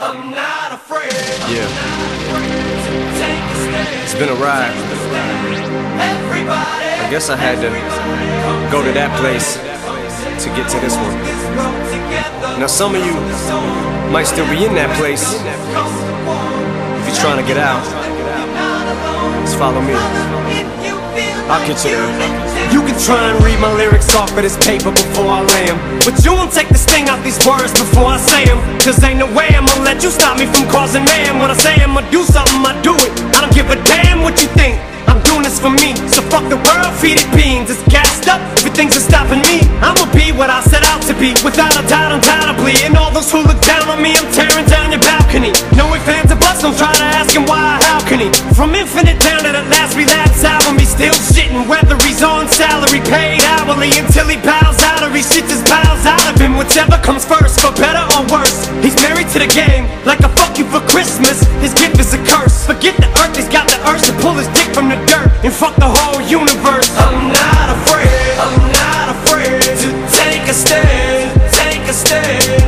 I'm not afraid. Yeah, Take a it's been a ride. Everybody. I guess I had to go to that place to get to this one. Now, some of you might still be in that place. If you're trying to get out, just follow me. I'll get you. You can try and read my lyrics off of this paper before I lay 'em, But you won't take the sting out these words before I say 'em. Cause ain't no way I'ma let you stop me from causing man When I say I'ma do something, I do it. I don't give a damn what you think. I'm doing this for me. So fuck the world, feed it beans. It's gassed up, everything's just stopping me I'ma be what I set out to be. Without a doubt, undoubtedly And all those who look down on me I'm tearing down your balcony. No ifs, ands, or Don't try to ask him why, how can he? From infinite down to the last relapse He's still shitting Whether he's on salary, paid hourly Until he bows out or he shit just piles out of him Whichever comes first, for better or worse He's married to the game Like a fuck you for Christmas His gift is a curse Forget the earth, he's got the urge to pull his dick from the dirt And fuck the whole universe I'm not afraid. I'm not afraid to take a stand. Take a stand.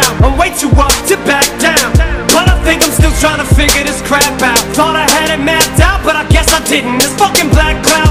I'm way too up to back down. But I think I'm still trying to figure this crap out. Thought I had it mapped out, but I guess I didn't. This fucking black cloud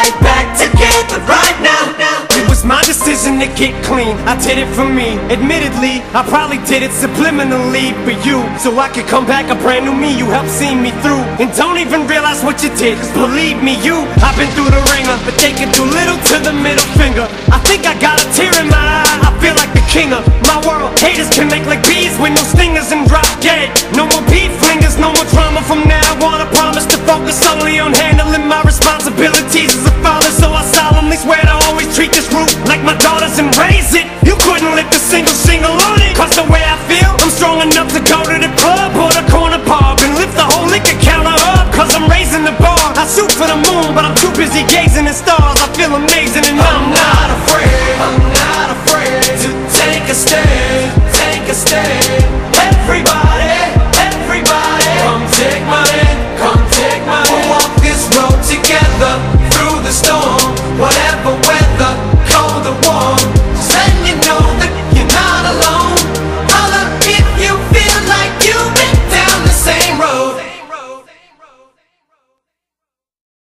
my decision to get clean. I did it for me. Admittedly, I probably did it subliminally for you. So I could come back a brand new me. You helped see me through. And don't even realize what you did. Cause believe me, you, I've been through the wringer. But they can do little to the middle finger. I think I got a tear in my eye. I feel like the king of my world. Haters can make like bees with no stingers I shoot for the moon, but I'm too busy gazing at stars. I feel amazing and I'm